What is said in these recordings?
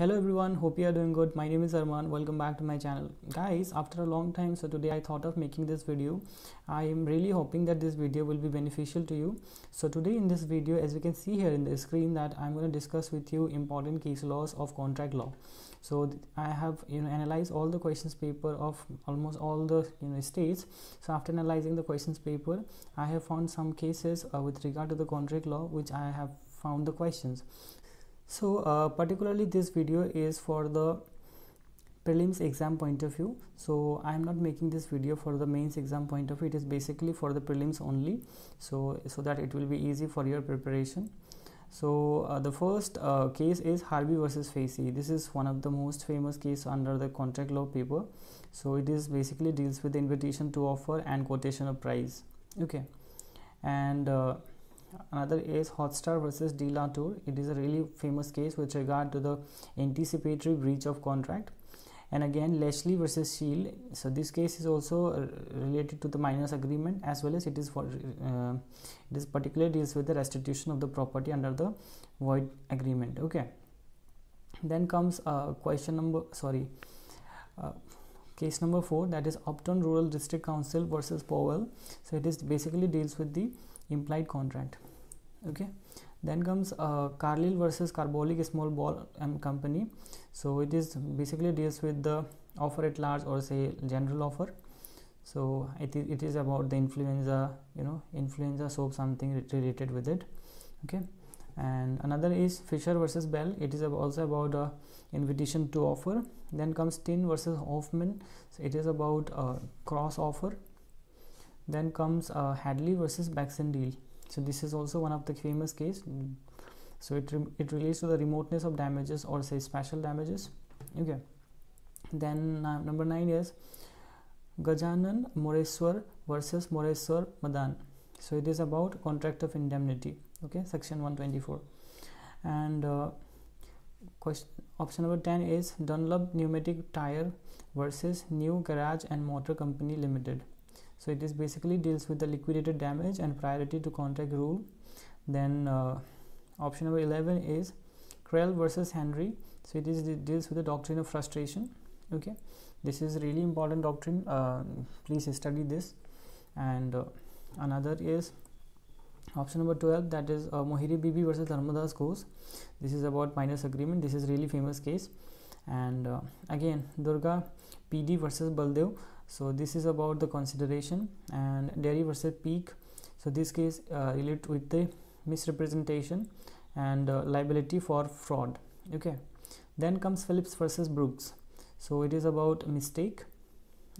hello everyone hope you are doing good. My name is arman. Welcome back to my channel. Guys after a long time so today i thought of making this video. I am really hoping that this video will be beneficial to you. So today in this video as you can see here in the screen that i'm going to discuss with you important case laws of contract law. So i have you know analyzed all the questions paper of almost all the you know states. So after analyzing the questions paper i have found some cases uh, with regard to the contract law which i have found the questions so uh, particularly this video is for the prelims exam point of view so i am not making this video for the mains exam point of view it is basically for the prelims only so so that it will be easy for your preparation so uh, the first uh, case is Harvey versus Facey. This is one of the most famous case under the contract law paper. So it is basically deals with the invitation to offer and quotation of price. Okay, and uh, another is Hochster versus de tour it is a really famous case with regard to the anticipatory breach of contract and again Leslie versus Shield. So this case is also related to the miners agreement as well as it is for uh, it is particularly deals with the restitution of the property under the void agreement. Okay. Then comes uh, question number sorry uh, case number four that is Upton Rural District Council versus Powell. So it is basically deals with the implied contract. Okay? Then comes uh, Carlill versus Carbolic Small Ball M Company. So it is basically deals with the offer at large or say general offer. So it is, it is about the influenza you know influenza soap something related with it. Okay? And another is Fisher versus Bell. It is also about a invitation to offer. Then comes Tinn versus Hoffman. So it is about a cross offer then comes uh, Hadley versus Baxendale. So this is also one of the famous case. So it, it relates to the remoteness of damages or say special damages. Okay. Then uh, number nine is Gajanan Moreswar versus Moreswar Madan. So it is about contract of indemnity. Okay section 124 and uh, question option number 10 is Dunlop pneumatic tire versus new garage and motor company limited so it is basically deals with the liquidated damage and privity to contract rule. Then uh, option number 11 is Krell versus Henry. So it is it deals with the doctrine of frustration. Okay? This is really important doctrine. Uh, please study this. And uh, another is option number 12 that is uh, Mohiri Bibi versus Dharmadas Ghosh this is about miners agreement. This is really famous case. And uh, again Durga PD versus Baldev so this is about the consideration and Derry versus Peek. So this case uh, relate with the misrepresentation and uh, liability for fraud. Okay. Then comes phillips versus brooks. So it is about mistake.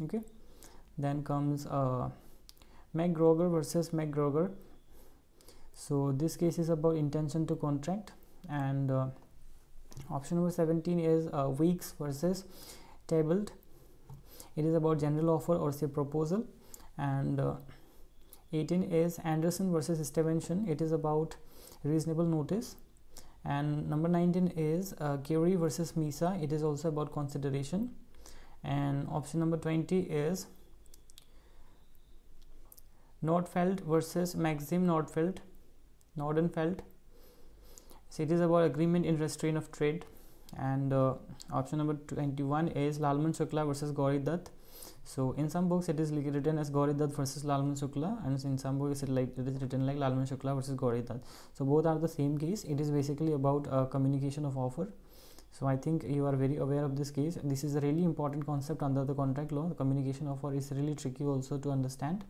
Okay. Then comes uh, versus mcgregor. So this case is about intention to contract and uh, option number 17 is uh, weeks versus Tybald it is about general offer or say proposal. And uh, 18 is Anderson versus Stevenson. It is about reasonable notice. And number 19 is uh, Currie versus Misa. It is also about consideration. And option number 20 is Nordfeld versus Maxim Nordfeld Nordenfelt so it is about agreement in restraint of trade and uh, option number 21 is Lalman Shukla versus Gauri Dutt. So in some books it is written as Gauri Dutt versus Lalman Shukla and in some books it, like, it is written like Lalman Shukla versus Gauri Dutt. So both are the same case. It is basically about uh, communication of offer. So I think you are very aware of this case. This is a really important concept under the contract law. The communication offer is really tricky also to understand.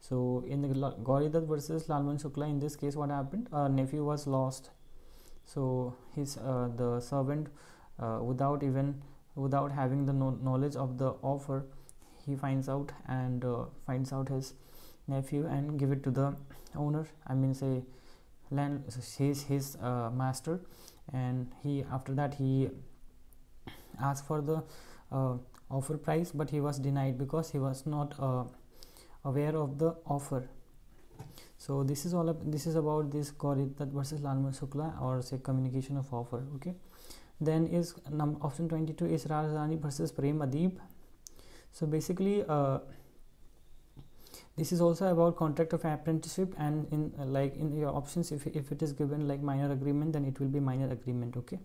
So in the Gauri Dutt versus Lalman Shukla in this case what happened? A nephew was lost so his uh, the servant uh, without even without having the no knowledge of the offer he finds out and uh, finds out his nephew and give it to the owner. I mean say land his his master. And he after that he asked for the uh, offer price but he was denied because he was not uh, aware of the offer so this is all this is about this Gauri Dutt versus Lalman Shukla or say communication of offer okay? Then is num option 22 is Rajrani versus Prem Adib so basically uh, this is also about contract of apprenticeship and in uh, like in your options if, if it is given like minor agreement then it will be minor agreement okay?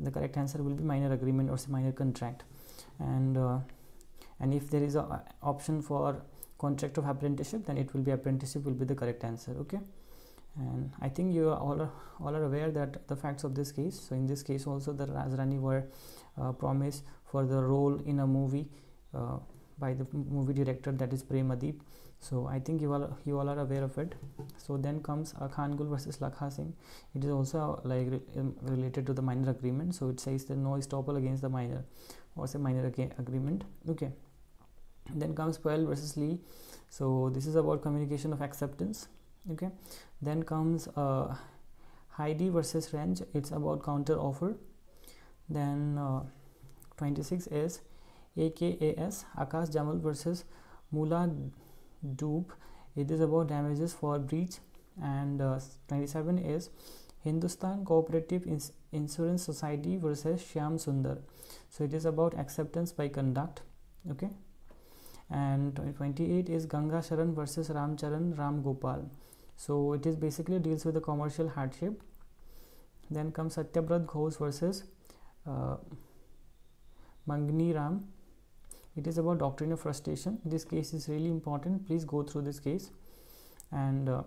The correct answer will be minor agreement or say minor contract. And uh, and if there is a option for contract of apprenticeship then it will be apprenticeship will be the correct answer okay? And i think you are all are, all are aware that the facts of this case so in this case also the Rani were uh, promised for the role in a movie uh, by the movie director that is Prem Adib so I think you all you all are aware of it. So then comes uh, Khan Gul versus Lakha Singh. It is also like re um, related to the minor agreement. So it says that no estoppel against the minor or say minor agreement. Okay then comes Powell versus Lee. So this is about communication of acceptance okay? Then comes uh, Heidi versus Range it's about counter offer. Then uh, 26 is AKAS Akash Jamal versus Mula Doob it is about damages for breach. And uh, 27 is Hindustan Cooperative Ins Insurance Society versus Shyam Sundar. So it is about acceptance by conduct okay and 28 is Ganga Sharan versus Ram Charan Ram Gopal. So it is basically deals with the commercial hardship. Then comes Satyabrat Ghosh versus uh, Mangni Ram. It is about doctrine of frustration. This case is really important. Please go through this case. And uh,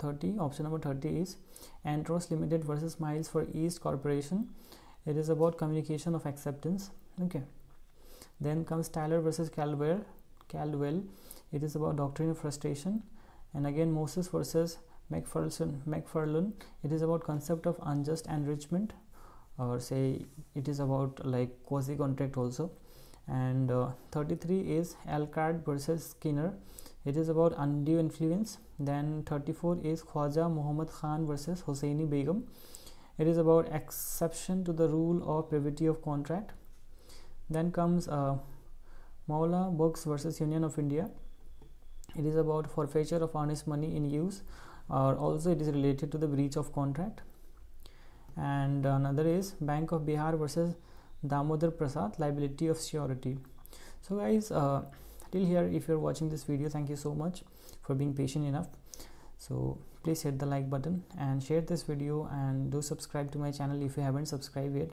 30 option number 30 is Entores Limited versus Miles Far East Corporation. It is about communication of acceptance. Okay then comes Taylor versus Caldwell Caldwell. It is about doctrine of frustration. And again Moses versus McFarlane McFarlane. It is about concept of unjust enrichment or say it is about like quasi contract also. And uh, 33 is Allcard versus Skinner. It is about undue influence. Then 34 is Khwaja Muhammad Khan versus Hosseini Begum. It is about exception to the rule of privity of contract then comes uh, Maula Bux versus Union of India. It is about forfeiture of earnest money in use or also it is related to the breach of contract. And another is Bank of Bihar versus Damodar Prasad liability of surety. So guys uh, till here if you're watching this video thank you so much for being patient enough. So please hit the like button and share this video and do subscribe to my channel if you haven't subscribed yet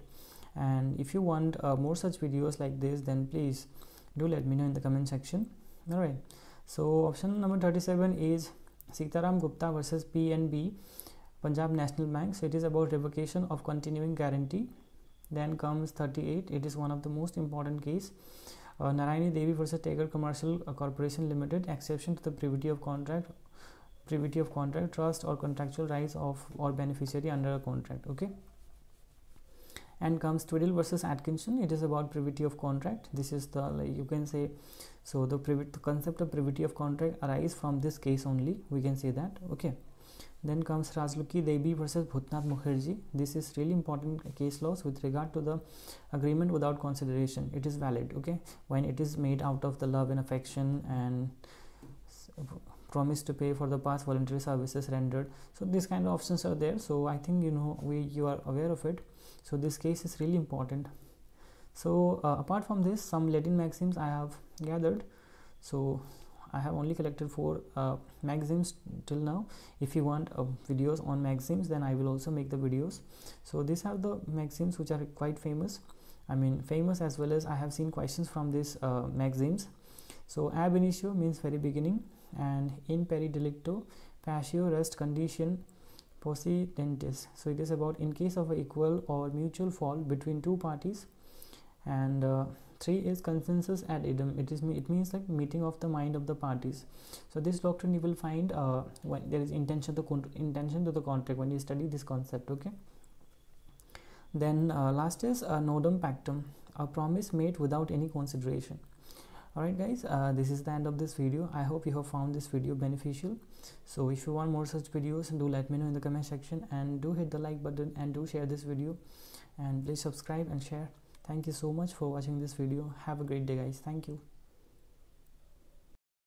and if you want uh, more such videos like this then please do let me know in the comment section. All right so option number 37 is Sitaram Gupta versus PNB Punjab National Bank. So it is about revocation of continuing guarantee. Then comes 38 it is one of the most important case. Uh, Narayani Devi versus Tagore Commercial uh, Corporation Limited. Exception to the privity of contract privity of contract trust or contractual rights of or beneficiary under a contract. Okay and comes Tweddle versus Atkinson it is about privity of contract this is the like you can say so the, the concept of privity of contract arise from this case only we can say that okay then comes Rajluki Devi versus Bhutnath Mukherjee. This is really important case laws with regard to the agreement without consideration. It is valid, okay, when it is made out of the love and affection and promise to pay for the past voluntary services rendered. So these kind of options are there. So I think you know we you are aware of it. So this case is really important. So uh, apart from this, some Latin maxims I have gathered. So I have only collected four uh, maxims till now if you want uh, videos on maxims then I will also make the videos so these are the maxims which are quite famous I mean famous as well as I have seen questions from these uh, maxims so ab initio means very beginning and in pari delicto passio rest condition possidentis so it is about in case of a equal or mutual fault between two parties and uh, three is consensus ad idem. It is it means like meeting of the mind of the parties. So this doctrine you will find uh, when there is intention to intention to the contract when you study this concept okay? Then uh, last is uh, nudum pactum a promise made without any consideration alright guys uh, this is the end of this video. I hope you have found this video beneficial. So if you want more such videos do let me know in the comment section and do hit the like button and do share this video. And please subscribe and share. Thank you so much for watching this video. Have a great day guys. Thank you